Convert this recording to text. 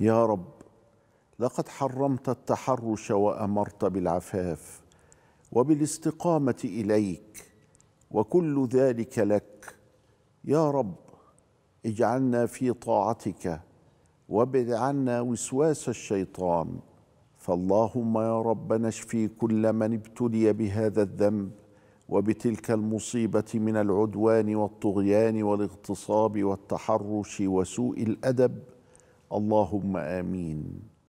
يا رب لقد حرمت التحرش وأمرت بالعفاف وبالاستقامة إليك وكل ذلك لك. يا رب اجعلنا في طاعتك وابعد عنا وسواس الشيطان. فاللهم يا رب نشفي كل من ابتلي بهذا الذنب وبتلك المصيبة من العدوان والطغيان والاغتصاب والتحرش وسوء الأدب. اللهم آمين.